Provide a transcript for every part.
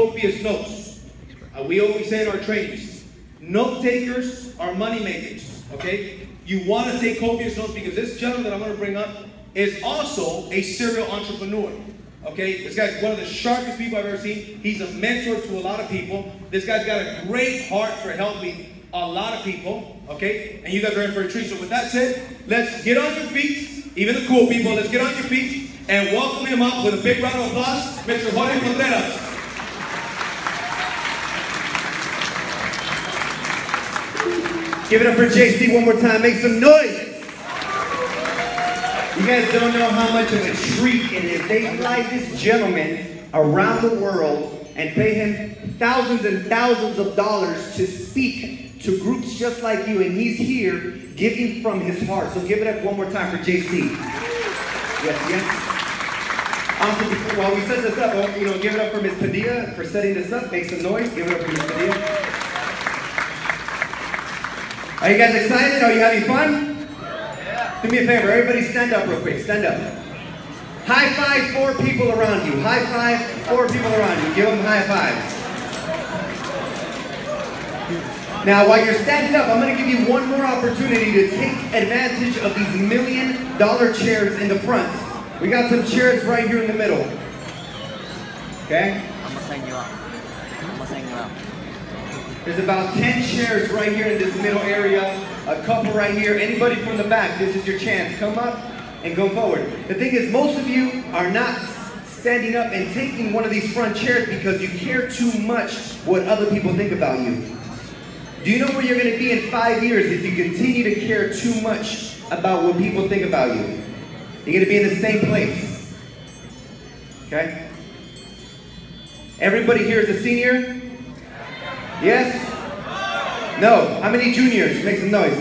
copious notes. Uh, we always say in our trainings, note takers are money makers, okay? You want to take copious notes because this gentleman that I'm going to bring up is also a serial entrepreneur. Okay, this guy's one of the sharpest people I've ever seen. He's a mentor to a lot of people. This guy's got a great heart for helping a lot of people. Okay, and you guys are in for a treat. So with that said, let's get on your feet. Even the cool people, let's get on your feet and welcome him up with a big round of applause, Mr. Jorge Contreras. Give it up for JC one more time. Make some noise. You guys don't know how much of a treat it is. They fly this gentleman around the world and pay him thousands and thousands of dollars to speak to groups just like you, and he's here giving from his heart. So give it up one more time for JC. Yes, yes. While we set this up, oh, you know, give it up for Miss Padilla for setting this up. Make some noise. Give it up for Miss Padilla. Are you guys excited? Are you having fun? Do me a favor, everybody stand up real quick. Stand up. High five four people around you. High five four people around you. Give them high fives. Now, while you're standing up, I'm going to give you one more opportunity to take advantage of these million dollar chairs in the front. We got some chairs right here in the middle. Okay? I'm gonna sign you up. There's about 10 chairs right here in this middle area, a couple right here. Anybody from the back, this is your chance. Come up and go forward. The thing is, most of you are not standing up and taking one of these front chairs because you care too much what other people think about you. Do you know where you're going to be in five years if you continue to care too much about what people think about you? You're going to be in the same place. Okay? Everybody here is a senior? Yes? No. How many juniors? Make some noise.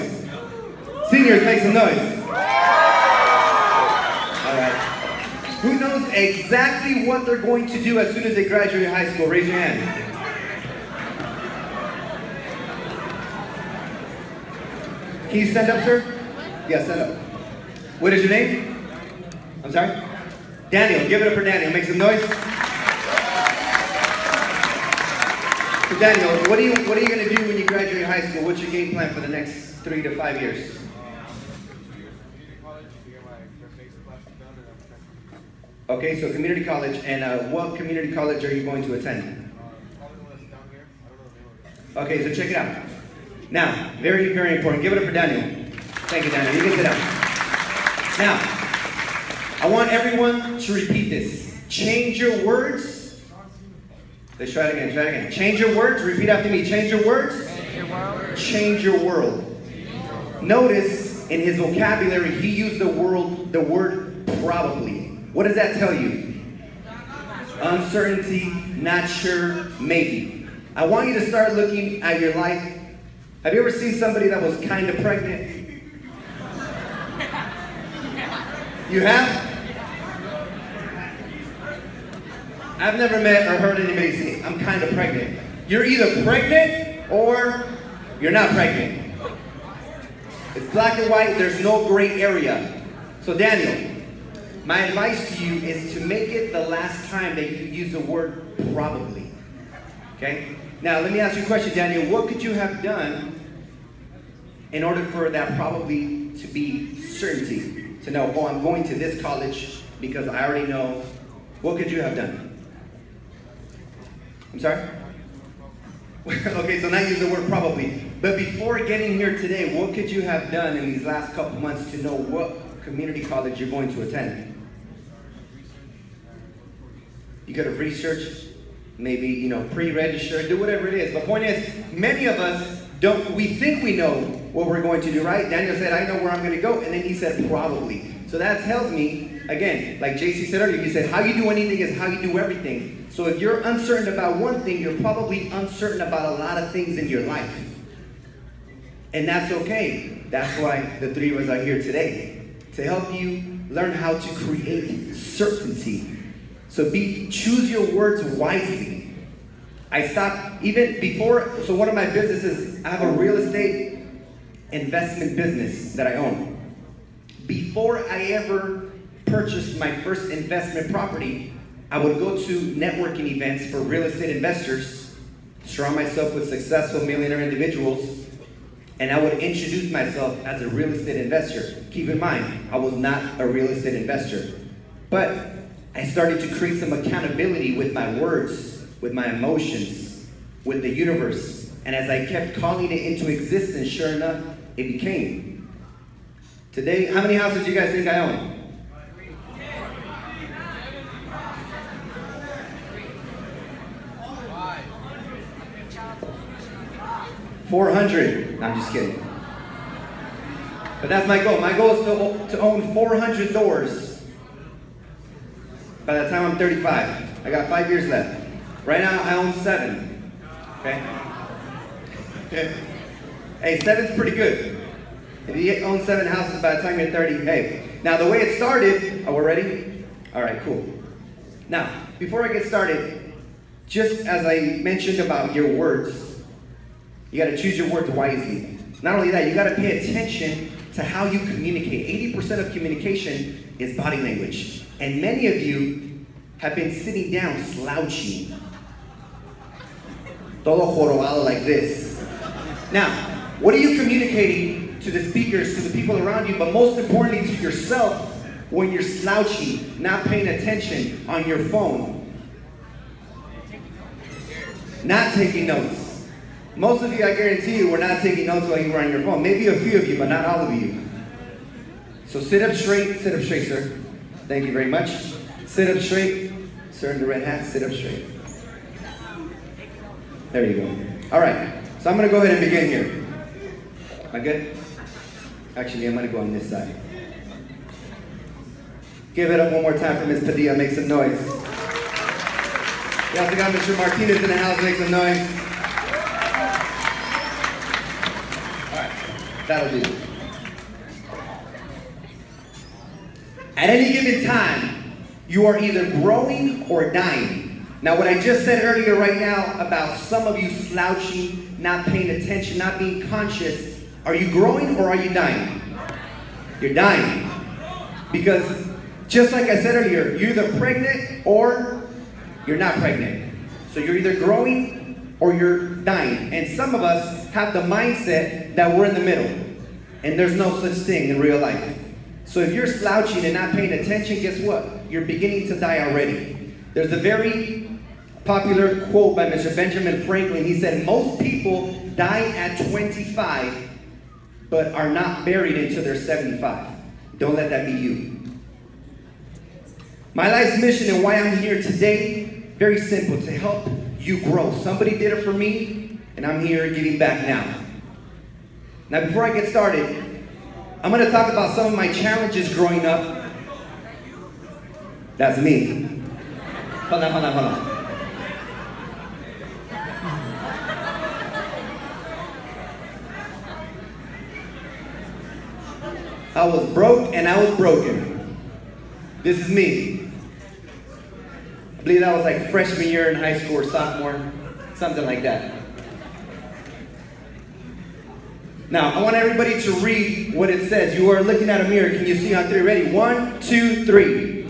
Seniors, make some noise. All right. Who knows exactly what they're going to do as soon as they graduate high school? Raise your hand. Can you stand up, sir? Yeah, stand up. What is your name? I'm sorry? Daniel. Give it up for Daniel. Make some noise. So Daniel, what are you what are you gonna do when you graduate high school? What's your game plan for the next three to five years? Okay, so community college, and uh, what community college are you going to attend? Okay, so check it out. Now, very, very important. Give it up for Daniel. Thank you, Daniel. You can sit down. Now, I want everyone to repeat this. Change your words. Let's try it again. Try it again. Change your words. Repeat after me. Change your words. Change your world. Notice in his vocabulary, he used the word the word probably. What does that tell you? Uncertainty, not sure, maybe. I want you to start looking at your life. Have you ever seen somebody that was kind of pregnant? You have? I've never met or heard anybody say, I'm kind of pregnant. You're either pregnant or you're not pregnant. It's black and white, there's no gray area. So, Daniel, my advice to you is to make it the last time that you use the word probably. Okay? Now, let me ask you a question, Daniel. What could you have done in order for that probably to be certainty? To know, oh, I'm going to this college because I already know. What could you have done? I'm sorry? okay, so now use the word probably. But before getting here today, what could you have done in these last couple months to know what community college you're going to attend? You could have researched, maybe, you know, pre-registered, do whatever it is. But point is, many of us don't, we think we know what we're going to do, right? Daniel said, I know where I'm going to go. And then he said, probably. So that tells me, again, like JC said earlier, he said, how you do anything is how you do everything. So if you're uncertain about one thing, you're probably uncertain about a lot of things in your life. And that's okay. That's why the three of us are here today. To help you learn how to create certainty. So be choose your words wisely. I stopped even before, so one of my businesses, I have a real estate investment business that I own. Before I ever purchased my first investment property, I would go to networking events for real estate investors, surround myself with successful millionaire individuals, and I would introduce myself as a real estate investor. Keep in mind, I was not a real estate investor. But I started to create some accountability with my words, with my emotions, with the universe. And as I kept calling it into existence, sure enough, it became. Today, how many houses do you guys think I own? 400. No, I'm just kidding. But that's my goal. My goal is to, to own 400 doors by the time I'm 35. I got five years left. Right now, I own seven. Okay? okay. Hey, seven's pretty good. If you own seven houses by the time you're 30, hey. Now, the way it started, oh, are we ready? All right, cool. Now, before I get started, just as I mentioned about your words, you got to choose your words wisely. Not only that, you got to pay attention to how you communicate. 80% of communication is body language. And many of you have been sitting down slouching. Todo jorobado like this. Now, what are you communicating to the speakers, to the people around you, but most importantly to yourself when you're slouchy, not paying attention on your phone, not taking notes? Most of you, I guarantee you, were not taking notes while you were on your phone. Maybe a few of you, but not all of you. So sit up straight. Sit up straight, sir. Thank you very much. Sit up straight. Sir in the red hat, sit up straight. There you go. All right. So I'm going to go ahead and begin here. Am I good? Actually, I'm to go on this side. Give it up one more time for Miss Padilla. Make some noise. We also got Mr. Martinez in the house. Make some noise. That'll do. At any given time, you are either growing or dying. Now, what I just said earlier, right now, about some of you slouching, not paying attention, not being conscious, are you growing or are you dying? You're dying. Because, just like I said earlier, you're either pregnant or you're not pregnant. So you're either growing or you're dying. And some of us have the mindset that we're in the middle. And there's no such thing in real life. So if you're slouching and not paying attention, guess what? You're beginning to die already. There's a very popular quote by Mr. Benjamin Franklin. He said, Most people die at 25, but are not buried until they're 75. Don't let that be you. My life's mission and why I'm here today, very simple, to help you grow. Somebody did it for me, and I'm here giving back now. Now, before I get started, I'm going to talk about some of my challenges growing up. That's me. Hold on, hold on, hold on. I was broke and I was broken. This is me. I believe that was like freshman year in high school or sophomore, something like that. Now, I want everybody to read what it says. You are looking at a mirror. Can you see on three? Ready? One, two, three.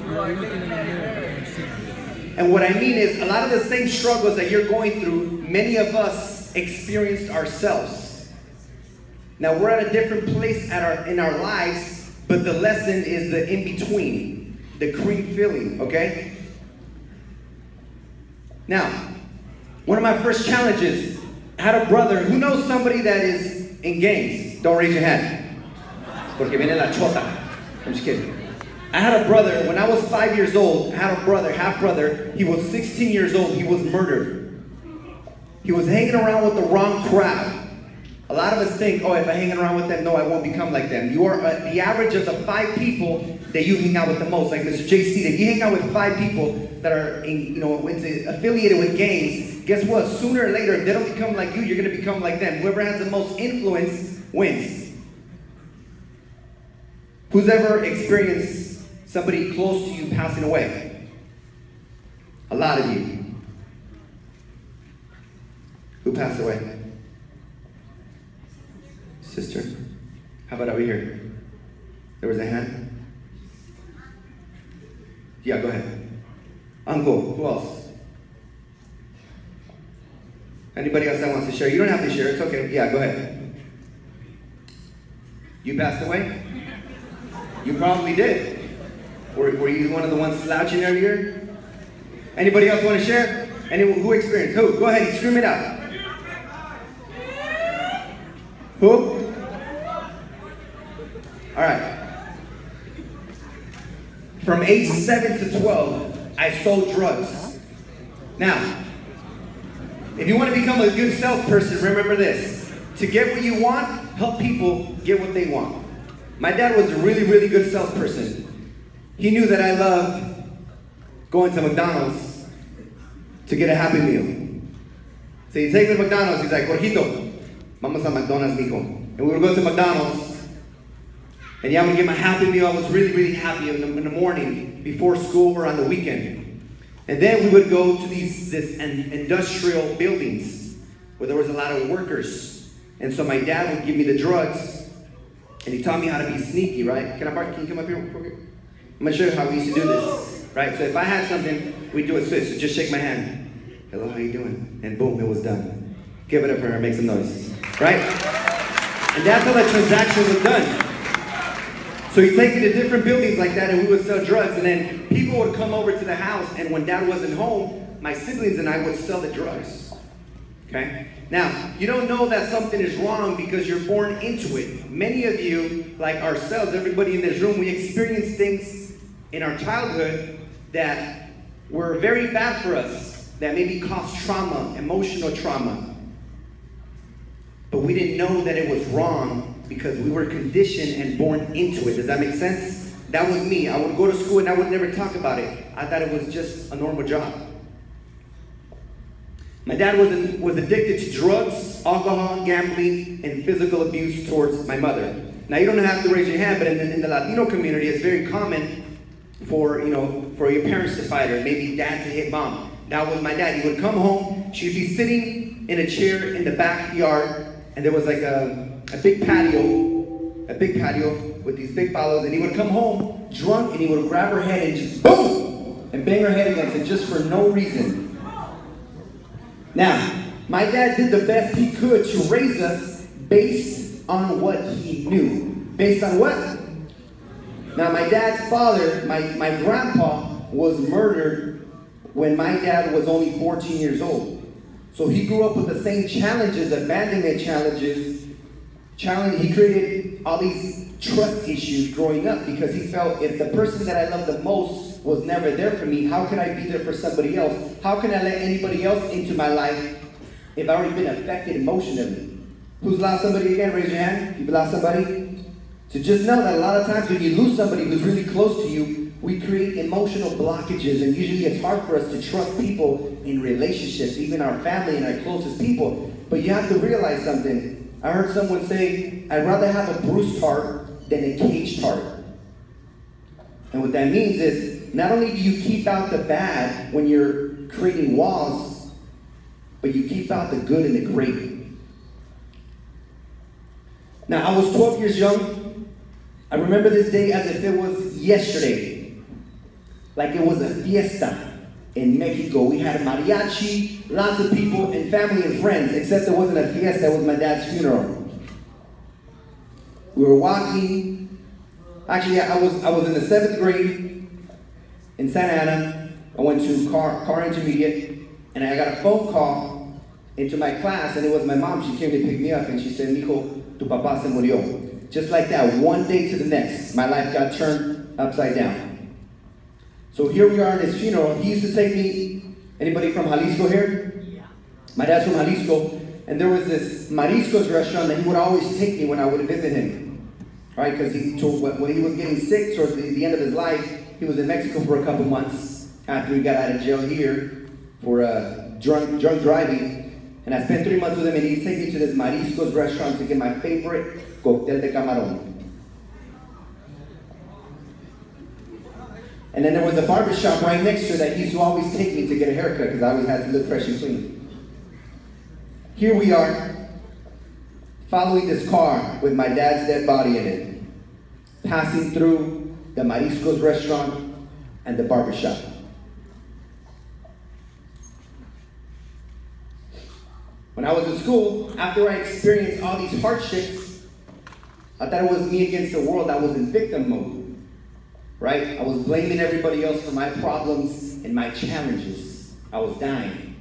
And what I mean is, a lot of the same struggles that you're going through, many of us experienced ourselves. Now, we're at a different place at our, in our lives, but the lesson is the in between, the cream filling, okay? Now, one of my first challenges, I had a brother who knows somebody that is in gangs. Don't raise your hand. Porque viene la chota. I'm just kidding. I had a brother, when I was five years old, I had a brother, half brother. He was 16 years old. He was murdered. He was hanging around with the wrong crowd. A lot of us think, oh, if I hang around with them, no, I won't become like them. You are uh, the average of the five people that you hang out with the most. Like Mr. JC, if you hang out with five people that are, in, you know, affiliated with gangs, guess what? Sooner or later, if they don't become like you, you're going to become like them. Whoever has the most influence wins. Who's ever experienced somebody close to you passing away? A lot of you. Who passed away? Sister, how about over here? There was a hand? Yeah, go ahead. Uncle, who else? Anybody else that wants to share? You don't have to share, it's okay. Yeah, go ahead. You passed away? You probably did. Were, were you one of the ones slouching earlier? Anybody else want to share? Anyone who experienced? Who? Go ahead, scream it out. Who? All right. From age 7 to 12, I sold drugs. Now, if you want to become a good salesperson, remember this. To get what you want, help people get what they want. My dad was a really, really good salesperson. He knew that I loved going to McDonald's to get a Happy Meal. So he'd take me to McDonald's, he's like, Jorgito, vamos a McDonald's, mijo. And we would go to McDonald's, and yeah, I would get my Happy Meal. I was really, really happy in the, in the morning, before school or on the weekend. And then we would go to these this industrial buildings where there was a lot of workers. And so my dad would give me the drugs, and he taught me how to be sneaky, right? Can I park? Can you come up here? I'm gonna show you how we used to do this, right? So if I had something, we'd do it switch. So just shake my hand. Hello, how you doing? And boom, it was done. Give it up for her, make some noise, right? And that's how the transaction was done. So he'd take me to different buildings like that and we would sell drugs. And then people would come over to the house and when dad wasn't home, my siblings and I would sell the drugs. Okay? Now, you don't know that something is wrong because you're born into it. Many of you, like ourselves, everybody in this room, we experience things in our childhood that were very bad for us, that maybe caused trauma, emotional trauma. But we didn't know that it was wrong because we were conditioned and born into it. Does that make sense? That was me. I would go to school and I would never talk about it. I thought it was just a normal job. My dad was, was addicted to drugs, alcohol, gambling, and physical abuse towards my mother. Now, you don't have to raise your hand, but in the, in the Latino community, it's very common for, you know, for your parents to fight or maybe dad to hit mom. That was my dad. He would come home, she'd be sitting in a chair in the backyard, and there was like a, a big patio, a big patio with these big palos, and he would come home drunk and he would grab her head and just boom and bang her head against it just for no reason. Now, my dad did the best he could to raise us based on what he knew. Based on what? Now, my dad's father, my, my grandpa, was murdered when my dad was only 14 years old. So he grew up with the same challenges, abandonment challenges. Challenge, he created all these trust issues growing up because he felt if the person that I love the most was never there for me, how can I be there for somebody else? How can I let anybody else into my life if I've already been affected emotionally? Who's lost somebody again? Raise your hand. You've lost somebody? So just know that a lot of times when you lose somebody who's really close to you, we create emotional blockages, and usually it's hard for us to trust people in relationships, even our family and our closest people. But you have to realize something. I heard someone say, I'd rather have a bruised heart than a caged heart. And what that means is, not only do you keep out the bad when you're creating walls, but you keep out the good and the great. Now, I was 12 years young. I remember this day as if it was yesterday. Like it was a fiesta in Mexico. We had a mariachi, lots of people, and family and friends, except it wasn't a fiesta, it was my dad's funeral. We were walking. Actually, I was, I was in the seventh grade in Santa Ana. I went to Carr, Carr intermediate, and I got a phone call into my class, and it was my mom. She came to pick me up, and she said, Mijo, tu papá se murió. Just like that, one day to the next, my life got turned upside down. So here we are in his funeral. He used to take me, anybody from Jalisco here? Yeah. My dad's from Jalisco, and there was this Mariscos restaurant that he would always take me when I would visit him. Right, because he told, when he was getting sick towards the, the, end of his life, he was in Mexico for a couple months after he got out of jail here for uh, drunk, drunk driving. And I spent three months with him, and he'd take me to this Mariscos restaurant to get my favorite cocktail de camarón. And then there was a barber shop right next to her that used to always take me to get a haircut because I always had to look fresh and clean. Here we are, following this car with my dad's dead body in it, passing through the Mariscos restaurant and the barber shop. When I was in school, after I experienced all these hardships, I thought it was me against the world. I was in victim mode. Right? I was blaming everybody else for my problems and my challenges. I was dying.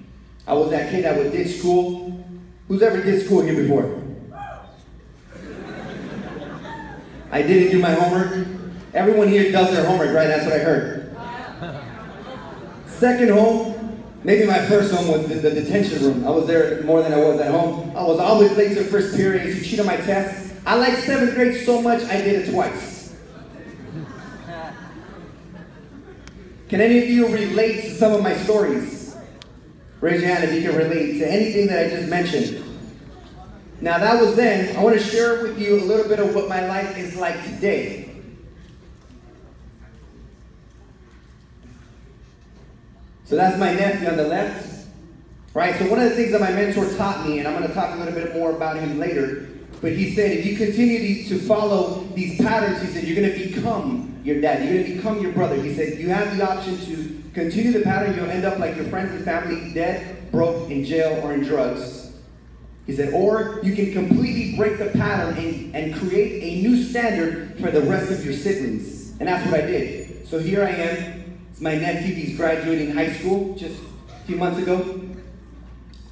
I was that kid that would ditch school. Who's ever ditched school here before? I didn't do my homework. Everyone here does their homework, right? That's what I heard. Second home, maybe my first home was the, the detention room. I was there more than I was at home. I was always late to first period. To cheat on my tests. I liked seventh grade so much I did it twice. Can any of you relate to some of my stories? Raise your hand if you can relate to anything that I just mentioned. Now that was then. I want to share with you a little bit of what my life is like today. So that's my nephew on the left. Right? So one of the things that my mentor taught me, and I'm going to talk a little bit more about him later, but he said if you continue to follow these patterns, he said you're going to become your dad. You're going to become your brother. He said you have the option to continue the pattern. You'll end up like your friends and family, dead, broke, in jail, or in drugs. He said, or you can completely break the pattern and, and create a new standard for the rest of your siblings. And that's what I did. So here I am, it's my nephew. He's graduating high school just a few months ago.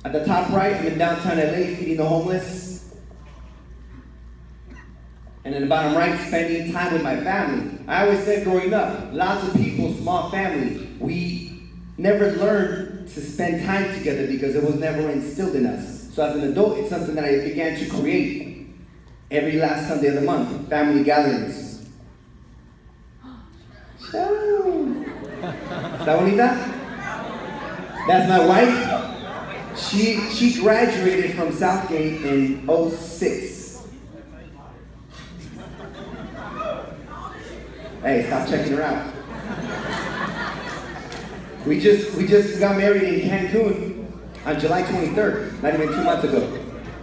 At the top right, I'm in downtown LA feeding the homeless. And in the bottom right, spending time with my family. I always said growing up, lots of people, small family, we never learned to spend time together because it was never instilled in us. So as an adult, it's something that I began to create every last Sunday of the month, family gatherings. ¿Está bonita? That's my wife. She, she graduated from South Gate in 06. Hey, stop checking her out. We just we just got married in Cancun on July 23rd, not even two months ago.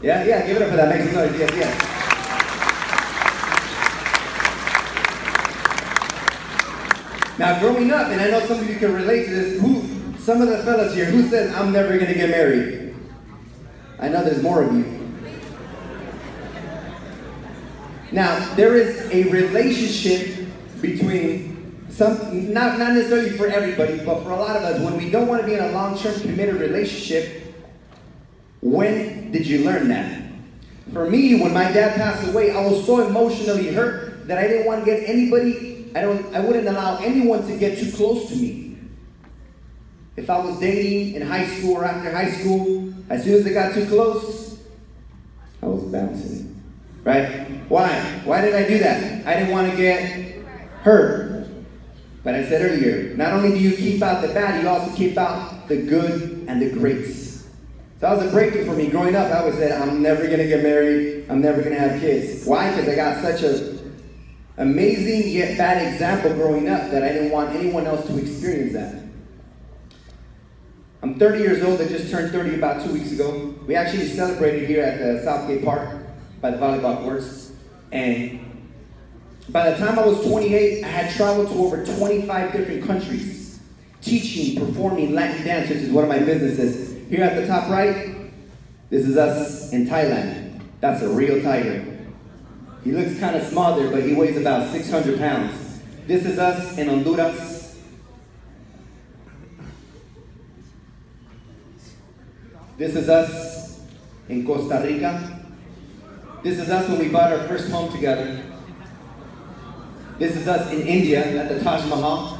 Yeah, yeah, give it up for that. Make some noise. Yes, yes. Now, growing up, and I know some of you can relate to this, who, some of the fellas here, who says, I'm never going to get married? I know there's more of you. Now, there is a relationship between some, not, not necessarily for everybody, but for a lot of us, when we don't want to be in a long term committed relationship, when did you learn that? For me, when my dad passed away, I was so emotionally hurt that I didn't want to get anybody I don't I wouldn't allow anyone to get too close to me. If I was dating in high school or after high school, as soon as they got too close, I was bouncing. Right? Why? Why did I do that? I didn't want to get hurt. But I said earlier, not only do you keep out the bad, you also keep out the good and the greats. So that was a breakthrough for me. Growing up, I always said, I'm never going to get married. I'm never going to have kids. Why? Because I got such a amazing yet bad example growing up that I didn't want anyone else to experience that. I'm 30 years old. I just turned 30 about two weeks ago. We actually celebrated here at the South Gate Park by the volleyball courts. And by the time I was 28, I had traveled to over 25 different countries, teaching, performing Latin dance, which is one of my businesses. Here at the top right, this is us in Thailand. That's a real tiger. He looks kind of small there, but he weighs about 600 pounds. This is us in Honduras. This is us in Costa Rica. This is us when we bought our first home together. This is us in India at the Taj Mahal.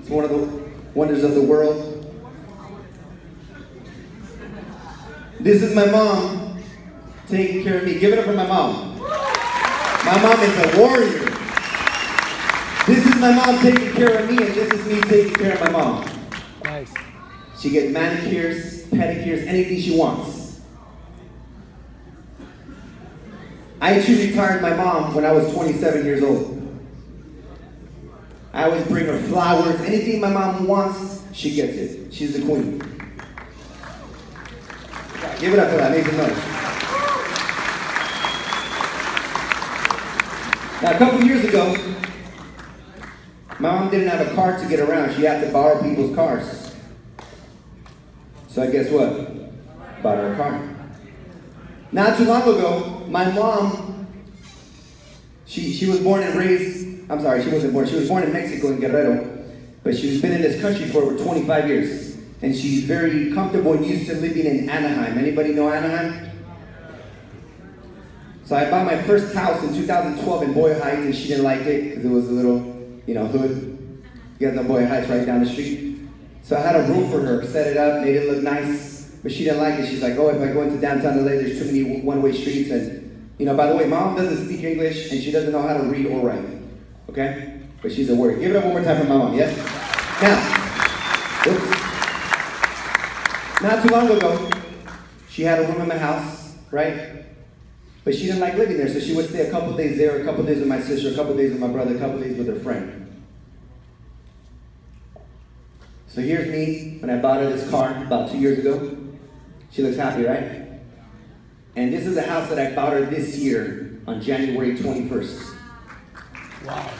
It's one of the wonders of the world. This is my mom taking care of me. Give it up for my mom. My mom is a warrior. This is my mom taking care of me, and this is me taking care of my mom. Nice. She gets manicures, pedicures, anything she wants. I actually retired my mom when I was 27 years old. I always bring her flowers. Anything my mom wants, she gets it. She's the queen. Give it up for that. Make some noise. Now, a couple years ago, my mom didn't have a car to get around. She had to borrow people's cars. So I guess what? bought her a car. Not too long ago, my mom, she, she was born and raised, I'm sorry, she wasn't born, she was born in Mexico in Guerrero, but she's been in this country for over 25 years. And she's very comfortable and used to living in Anaheim. Anybody know Anaheim? So I bought my first house in 2012 in Boyle Heights, and she didn't like it because it was a little, you know, hood. You guys know Boyle Heights right down the street. So I had a room for her, set it up, made it look nice, but she didn't like it. She's like, oh, if I go into downtown LA, there's too many one-way streets, and you know, by the way, mom doesn't speak English and she doesn't know how to read or write. Okay? But she's a word. Give it up one more time for my mom, yes? Now, oops. Not too long ago, she had a room in my house, right? But she didn't like living there, so she would stay a couple days there, a couple days with my sister, a couple days with my brother, a couple days with her friend. So here's me when I bought her this car about two years ago. She looks happy, right? And this is a house that I bought her this year on January 21st. Wow.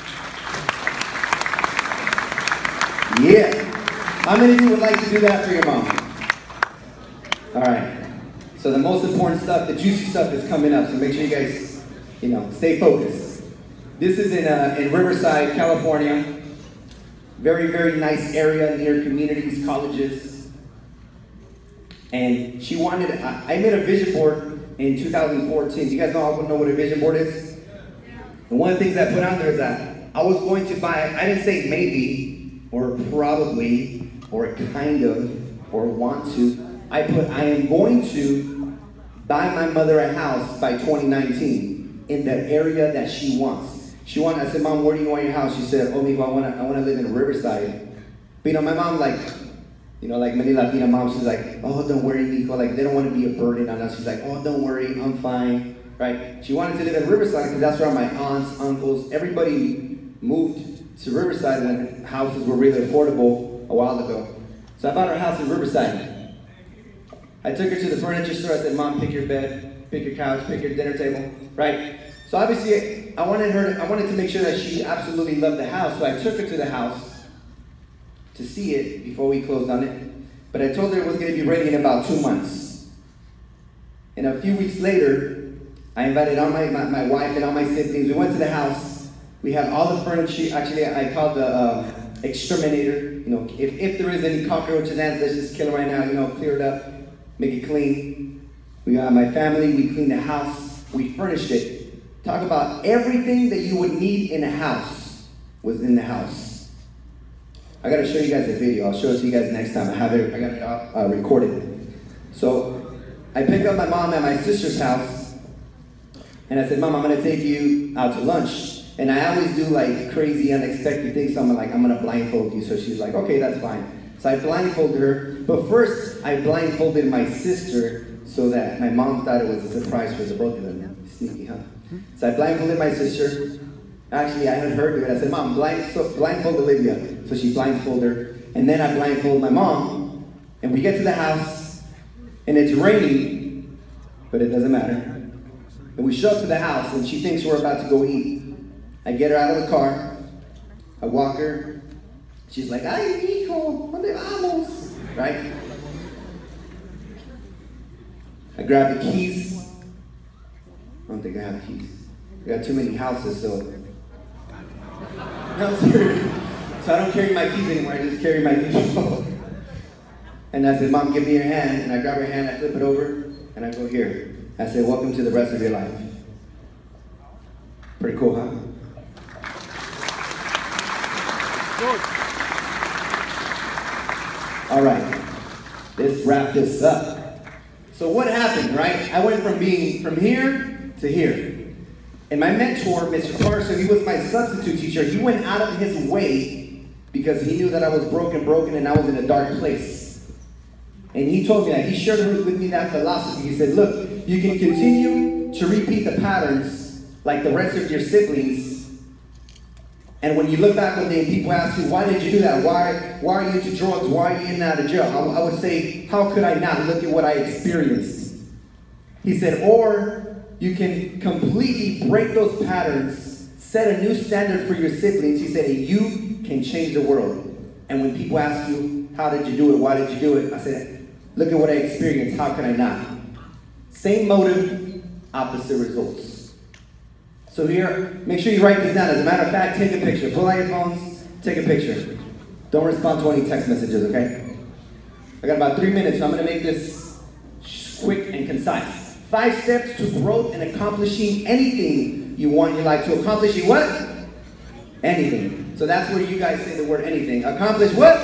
Yeah. How many of you would like to do that for your mom? All right. So the most important stuff, the juicy stuff is coming up. So make sure you guys, you know, stay focused. This is in, uh, in Riverside, California. Very, very nice area near communities, colleges. And she wanted, I, I made a vision board in 2014. You guys know, know what a vision board is? And one of the things I put on there is that I was going to buy, I didn't say maybe, or probably, or kind of, or want to. I put, I am going to buy my mother a house by 2019 in the area that she wants. She wanted, I said, Mom, where do you want your house? She said, Oh, Mijo, I want to I wanna live in Riverside. But you know, my mom, like, you know, like many Latina moms, she's like, Oh, don't worry, Mijo. Like, they don't want to be a burden on us. She's like, Oh, don't worry, I'm fine. Right? She wanted to live in Riverside because that's where my aunts, uncles, everybody moved to Riverside when houses were really affordable a while ago. So I bought her a house in Riverside. I took her to the furniture store. I said, Mom, pick your bed, pick your couch, pick your dinner table, right? So obviously, I wanted her. I wanted to make sure that she absolutely loved the house. So I took her to the house to see it before we closed on it. But I told her it was going to be ready in about two months. And a few weeks later, I invited all my, my, my wife and all my siblings. We went to the house. We had all the furniture. Actually, I called the uh, exterminator. You know, if, if there is any cockroaches, ants, let's just kill them right now. You know, clear it up, make it clean. We got my family. We cleaned the house. We furnished it. Talk about everything that you would need in a house was in the house. I gotta show you guys a video. I'll show it to you guys next time. I have it. I got it uh, recorded. So I pick up my mom at my sister's house, and I said, "Mom, I'm gonna take you out to lunch." And I always do like crazy, unexpected things. So I'm like, "I'm gonna blindfold you." So she's like, "Okay, that's fine." So I blindfolded her, but first I blindfolded my sister so that my mom thought it was a surprise for the both of them. Sneaky, huh? So I blindfolded my sister. Actually, I had her do it. I said, Mom, so blindfold Olivia. So she blindfolded her. And then I blindfold my mom. And we get to the house, and it's raining, but it doesn't matter. And we show up to the house, and she thinks we're about to go eat. I get her out of the car. I walk her. She's like, ay, hijo, ¿dónde vamos? Right? I grab the keys. I don't think I have keys. I got too many houses, so. No, seriously. So I don't carry my keys anymore. I just carry my keys. and I said, Mom, give me your hand. And I grab her hand, I flip it over, and I go here. I said, Welcome to the rest of your life. Pretty cool, huh? All right, let's wrap this up. So what happened, right? I went from being from here to here. And my mentor, Mr. Carson, he was my substitute teacher. He went out of his way because he knew that I was broken, broken, and I was in a dark place. And he told me that. He shared with me that philosophy. He said, look, you can continue to repeat the patterns like the rest of your siblings. And when you look back one day people ask you, why did you do that? Why, why are you into drugs? Why are you in and out of jail? I, I would say, how could I not look at what I experienced? He said, or you can completely break those patterns, set a new standard for your siblings. He said, you can change the world. And when people ask you, how did you do it? Why did you do it? I said, Look at what I experienced. How can I not? Same motive, opposite results. So here, make sure you write this down. As a matter of fact, take a picture. Pull out your phones, take a picture. Don't respond to any text messages, okay? I got about three minutes, so I'm gonna make this quick and concise. Five steps to growth and accomplishing anything you want in your life. To accomplishing what? Anything. So that's where you guys say the word anything. Accomplish what?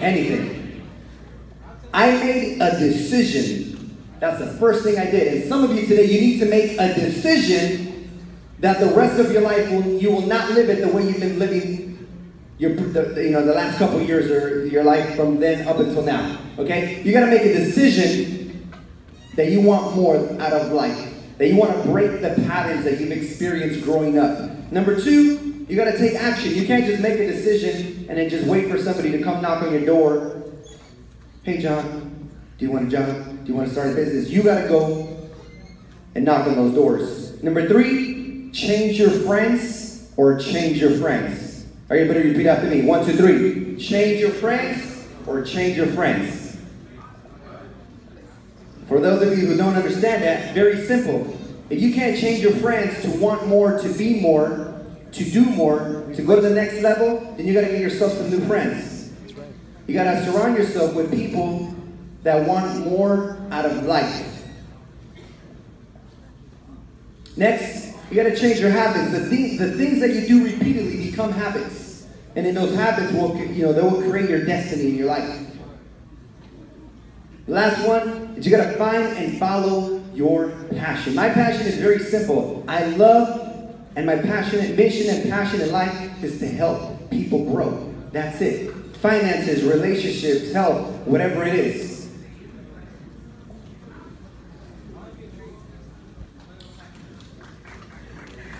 Anything. I made a decision. That's the first thing I did. And some of you today, you need to make a decision that the rest of your life will, you will not live it the way you've been living your, the, you know, the last couple years or your life from then up until now. Okay? You got to make a decision that you want more out of life. That you want to break the patterns that you've experienced growing up. Number two, you got to take action. You can't just make a decision and then just wait for somebody to come knock on your door. Hey, John, do you want a job? Do you want to start a business? You got to go and knock on those doors. Number three, change your friends or change your friends. Are you better to repeat after me? One, two, three. Change your friends or change your friends. For those of you who don't understand that, very simple. If you can't change your friends to want more, to be more, to do more, to go to the next level, then you gotta get yourself some new friends. You gotta surround yourself with people that want more out of life. Next, you gotta change your habits. The, thing, the things that you do repeatedly become habits. And then those habits will, you know, they will create your destiny in your life. Last one is you gotta find and follow your passion. My passion is very simple. I love and my passionate mission and passion in life is to help people grow. That's it. Finances, relationships, health, whatever it is.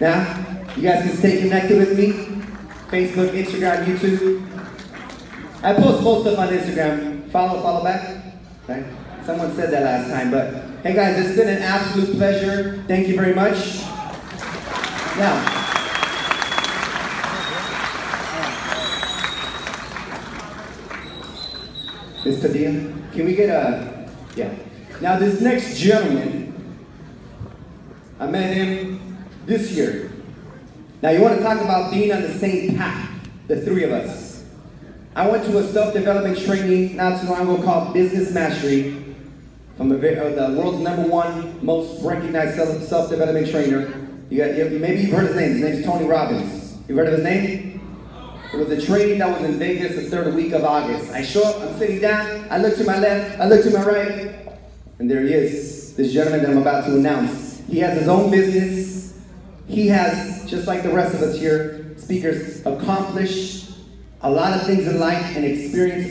Now, you guys can stay connected with me. Facebook, Instagram, YouTube. I post most stuff on Instagram. Follow, follow back. Right? Someone said that last time, but hey guys, it's been an absolute pleasure. Thank you very much. Now, Miss Padilla, can we get a, yeah. Now this next gentleman, I met him this year. Now you want to talk about being on the same path, the three of us. I went to a self-development training not too long ago called Business Mastery from the, uh, the world's number one most recognized self- self-development trainer. You got, you, maybe you've heard his name. His name's Tony Robbins. You've heard of his name? It was a training that was in Vegas the third week of August. I show up, I'm sitting down, I look to my left, I look to my right, and there he is, this gentleman that I'm about to announce. He has his own business. He has, just like the rest of us here, speakers, accomplished a lot of things in life and experienced